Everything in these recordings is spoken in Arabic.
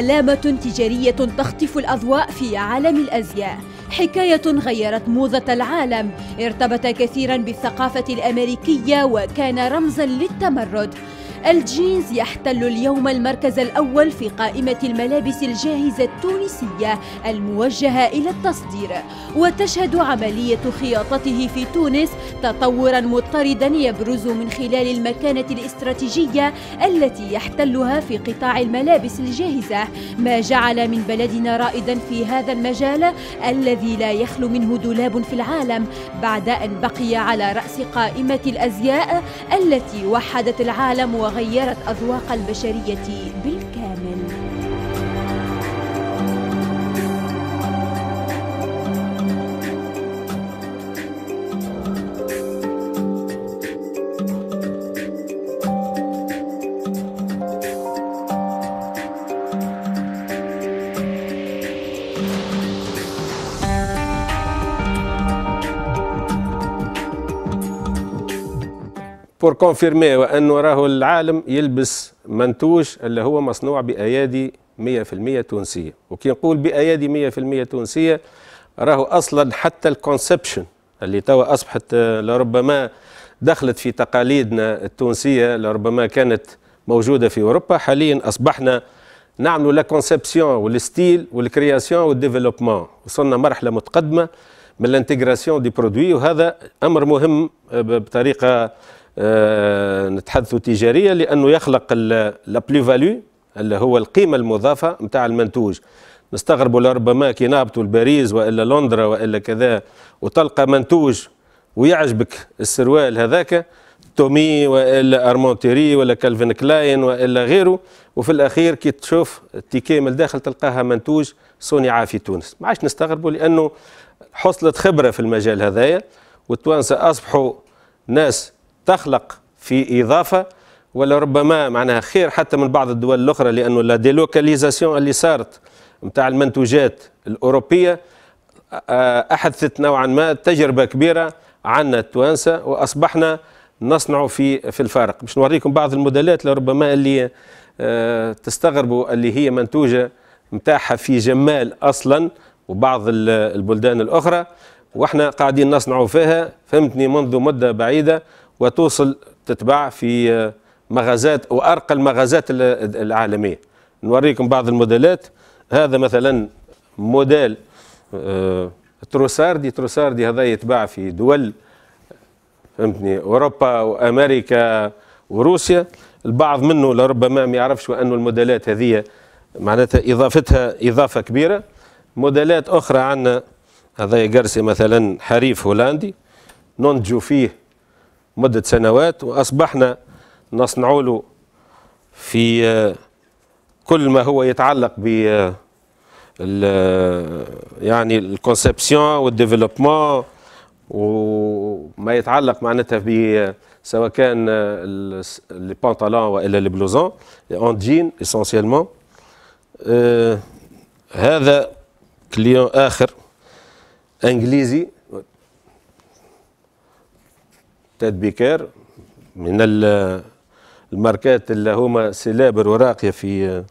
علامة تجارية تخطف الأضواء في عالم الأزياء. حكاية غيرت موضة العالم. ارتبط كثيرا بالثقافة الأمريكية وكان رمزا للتمرد. الجينز يحتل اليوم المركز الأول في قائمة الملابس الجاهزة التونسية الموجهة إلى التصدير. وتشهد عملية خياطته في تونس تطورا مضطردا يبرز من خلال المكانة الاستراتيجية التي يحتلها في قطاع الملابس الجاهزة. ما جعل من بلدنا رائدا في هذا المجال الذي لا يخلو منه دولاب في العالم بعد أن بقي على رأس قائمة الأزياء التي وحدت العالم وغيرت أذواق البشرية بالكامل. pour confirmer وانه راهو العالم يلبس منتوج اللي هو مصنوع بأيادي 100% تونسية. وكي نقول بأيادي 100% تونسية راهو أصلا حتى ال conception اللي توا أصبحت لربما دخلت في تقاليدنا التونسية لربما كانت موجودة في أوروبا حاليا أصبحنا نعملوا la conception وال style وال création وال développement. وصلنا مرحلة متقدمة من ال intégration des produits وهذا أمر مهم بطريقة آه، نتحدثوا تجاريا لأنه يخلق la valeur اللي هو القيمة المضافة نتاع المنتوج. نستغربوا لربما كي نهبطوا لباريس وإلا لندرا وإلا كذا وتلقى منتوج ويعجبك السروال هذاك تومي وإلا أرمونتيري ولا كالفين كلاين وإلا غيره. وفي الأخير كي تشوف l'étiquette من الداخل تلقاها منتوج صنع في تونس. ما عادش نستغربوا لأنه حصلت خبرة في المجال هذايا والتوانسه اصبحوا ناس تخلق في إضافة ولا ربما معناها خير حتى من بعض الدول الأخرى لأنه لا ديلوكاليزاسيون اللي صارت نتاع المنتوجات الأوروبية آه، أحدثت نوعا ما تجربة كبيرة عنا التوانسه وأصبحنا نصنع في في الفارق. باش نوريكم بعض الموديلات لربما اللي آه، تستغربوا اللي هي منتوجة نتاعها في جمال أصلا. وبعض البلدان الأخرى وإحنا قاعدين نصنعوا فيها فهمتني منذ مدة بعيدة وتوصل تتباع في مغازات وارقى المغازات العالمية. نوريكم بعض الموديلات. هذا مثلا موديل آه، تروساردي. تروساردي هذا يتباع في دول فهمتني أوروبا وأمريكا وروسيا. البعض منه لربما ما يعرفش وانه الموديلات هذه معناتها إضافتها إضافة كبيرة. موديلات أخرى عندنا هذا جارسيا مثلا حريف هولندي ننتجوا فيه مدة سنوات وأصبحنا نصنع له في آه، كل ما هو يتعلق ب آه، آه، يعني ال conception وال développement وما يتعلق معناتها ب سواء كان les pantalons وإلا les blousons en jean essentiellement هذا client آخر إنجليزي تاد بيكير من الماركات اللي هما célèbres وراقيه في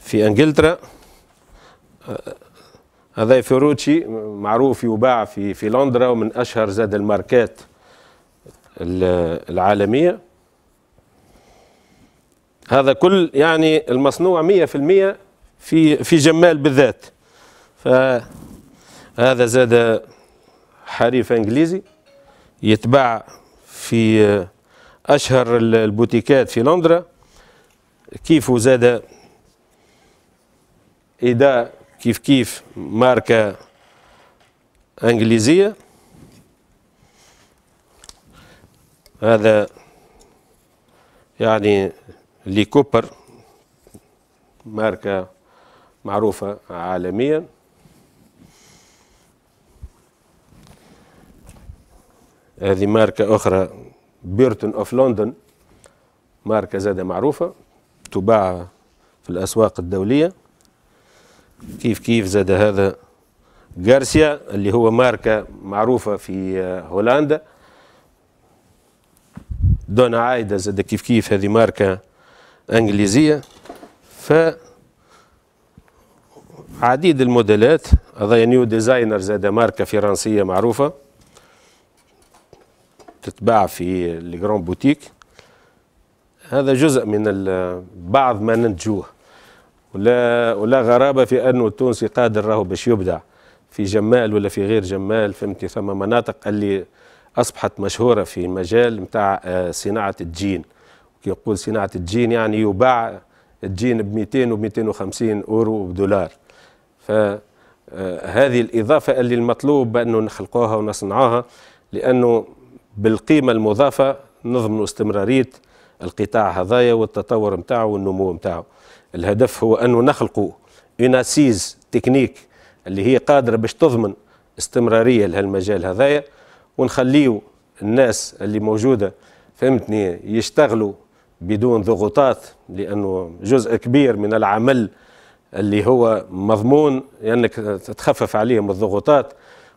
في إنجلترا. هذا فيروتشي معروف يباع في في لندرا ومن أشهر زاد الماركات العالمية. هذا كل يعني المصنوع 100% في في جمال بالذات. فهذا زاد حريف إنجليزي يتباع في أشهر البوتيكات في لندرا كيف زاد إداء كيف كيف ماركة إنجليزية. هذا يعني لي كوبر ماركة معروفة عالميا. هذه ماركة أخرى بيرتون أوف لندن ماركة زادة معروفة تباع في الأسواق الدولية. كيف كيف زاد هذا؟ غارسيا اللي هو ماركة معروفة في هولندا. دونا عايدة زاد كيف كيف هذه ماركة إنجليزية. ف عديد الموديلات هذا نيو ديزاينر زاد ماركة فرنسية معروفة. تتباع في les grandes boutiques. هذا جزء من بعض ما ننتجوه. ولا ولا غرابة في انه التونسي قادر راهو باش يبدع في جمال ولا في غير جمال فهمتي؟ ثم مناطق اللي أصبحت مشهورة في مجال نتاع آه، صناعة الجين. كي يقول صناعة الجين يعني يباع الجين ب 200 و 250 أورو ودولار فهذه آه، الإضافة اللي المطلوب بأنه نخلقوها ونصنعوها لأنه بالقيمة المضافة نضمن استمرارية القطاع هذايا والتطور نتاعو والنمو نتاعو الهدف هو أنه نخلقوا une assise technique اللي هي قادرة باش تضمن استمرارية لهالمجال هذايا ونخليو الناس اللي موجودة فهمتني يشتغلوا بدون ضغوطات لأنه جزء كبير من العمل اللي هو مضمون لأنك يعني تخفف عليهم الضغوطات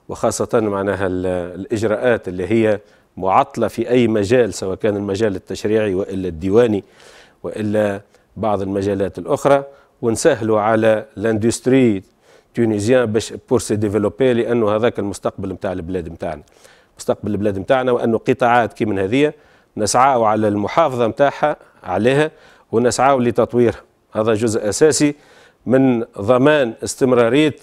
وخاصة معناها الإجراءات اللي هي معطلة في أي مجال سواء كان المجال التشريعي وإلا الديواني وإلا بعض المجالات الأخرى. ونسهلوا على l'industrie tunisienne باش pour se développer لأنه هذاك المستقبل نتاع البلاد نتاعنا مستقبل البلاد نتاعنا وأنه قطاعات كي من هذه نسعى على المحافظة نتاعها عليها ونسعى لتطويرها هذا جزء أساسي من ضمان استمرارية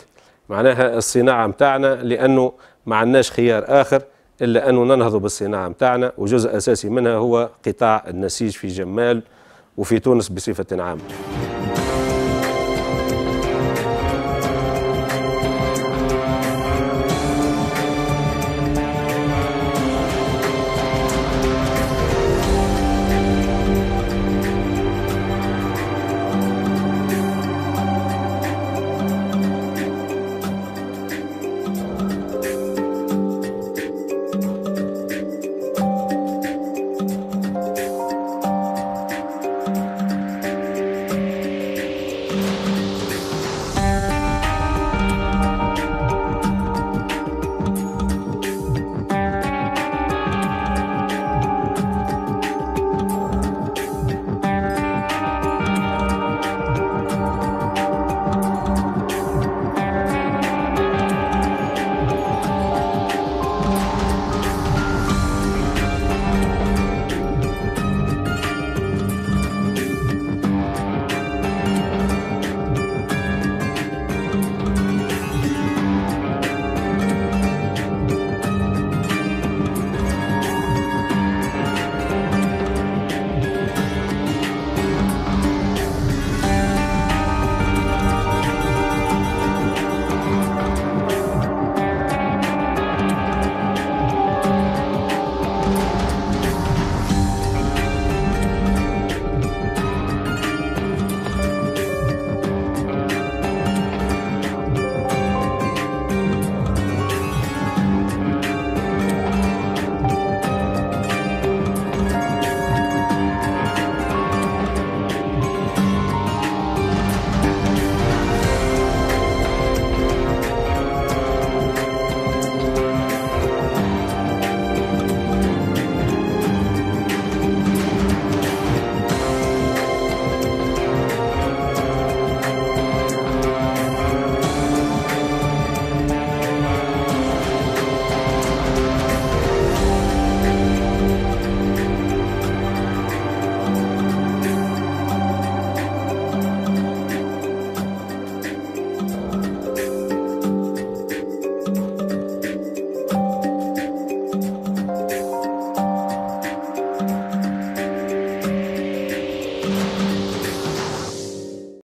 معناها الصناعة متاعنا لأنه ما عندناش خيار آخر. إلا أنه ننهض بالصناعة متاعنا وجزء أساسي منها هو قطاع النسيج في جمال وفي تونس بصفة عامة.